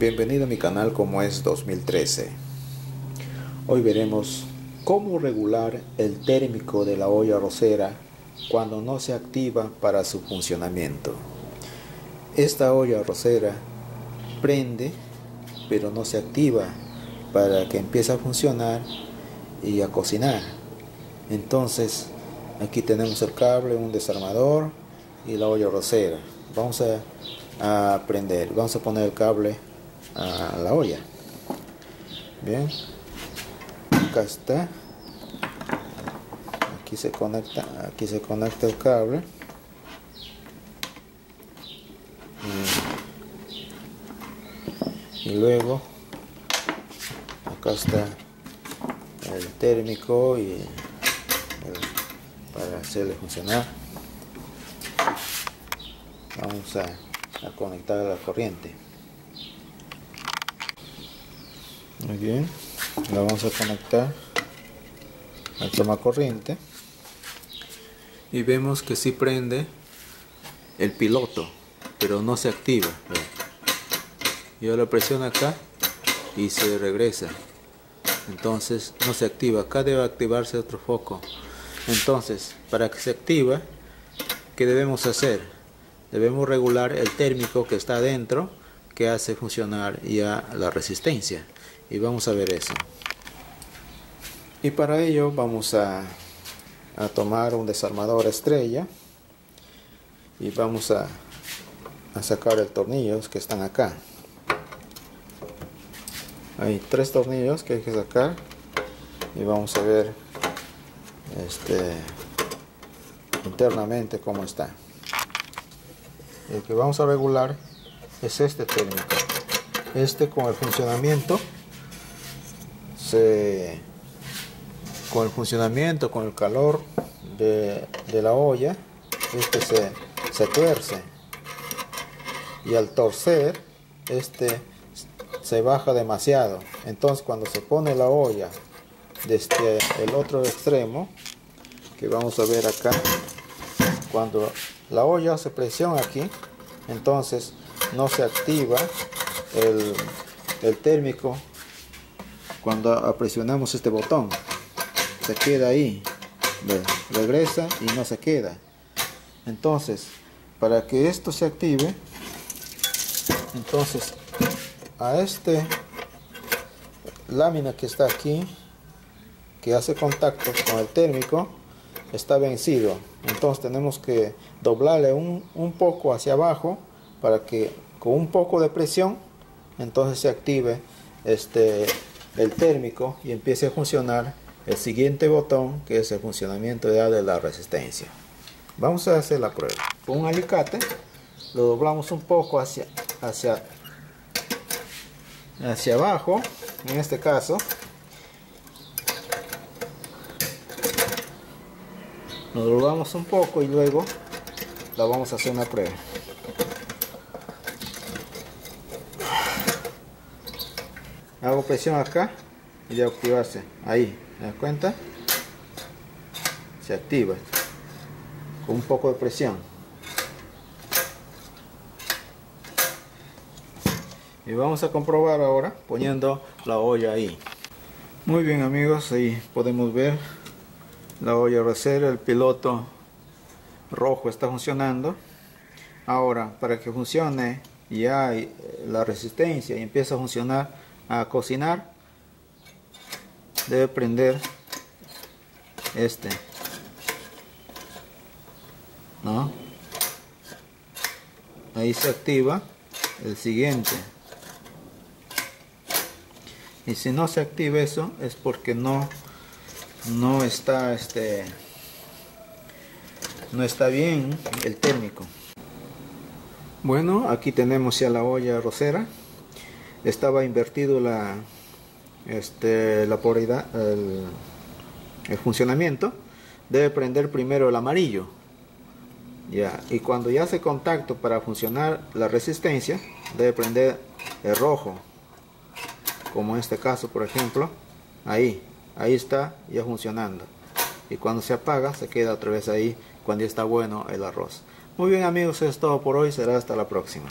Bienvenido a mi canal como es 2013. Hoy veremos cómo regular el térmico de la olla arrocera cuando no se activa para su funcionamiento. Esta olla arrocera prende pero no se activa para que empiece a funcionar y a cocinar. Entonces aquí tenemos el cable, un desarmador y la olla arrocera. Vamos a prender, vamos a poner el cable a la olla. Bien. Acá está. Aquí se conecta aquí se conecta el cable. Y, luego acá está el térmico y para hacerle funcionar. Vamos a, a conectar la corriente muy bien. La vamos a conectar. Al toma corriente. Y vemos que si prende el piloto pero no se activa. Yo lo presiono acá y se regresa. Entonces no se activa. Acá debe activarse otro foco. Entonces para que se activa ¿qué debemos hacer? debemos regular el térmico que está adentro que hace funcionar ya la resistencia y vamos a ver eso. Y para ello vamos a, a tomar un desarmador estrella y vamos a, a sacar el tornillos que están acá. Hay tres tornillos que hay que sacar y vamos a ver este internamente cómo está. El que vamos a regular es este térmico este con el funcionamiento con el funcionamiento, con el calor de, la olla, este se, se tuerce. Y al torcer, este se baja demasiado. Entonces cuando se pone la olla desde el otro extremo, que vamos a ver acá, cuando la olla se presiona aquí, entonces no se activa el térmico cuando presionamos este botón. Se queda ahí regresa y no se queda. Entonces para que esto se active entonces a este lámina que está aquí que hace contacto con el térmico está vencido. Entonces tenemos que doblarle un, un poco hacia abajo para que con un poco de presión entonces se active este el térmico y empiece a funcionar el siguiente botón que es el funcionamiento de la resistencia. Vamos a hacer la prueba. Con un alicate lo doblamos un poco hacia hacia hacia abajo en este caso. Lo doblamos un poco y luego la vamos a hacer una prueba hago presión acá y ya activarse. Ahí ¿me das cuenta? se activa. Con un poco de presión. Y vamos a comprobar ahora poniendo la olla ahí. Muy bien amigos ahí podemos ver la olla recera el piloto rojo está funcionando. Ahora para que funcione ya la resistencia y empieza a funcionar a cocinar. Debe prender este ¿no? ahí se activa el siguiente. Y si no se activa eso es porque no no está este no está bien el térmico bueno. Aquí tenemos ya la olla arrocera estaba invertido la, este, la el, funcionamiento, debe prender primero el amarillo. Ya, y cuando ya hace contacto para funcionar la resistencia, debe prender el rojo. Como en este caso, por ejemplo, ahí, ahí está ya funcionando. Y cuando se apaga, se queda otra vez ahí cuando ya está bueno el arroz. Muy bien amigos, es todo por hoy, será hasta la próxima.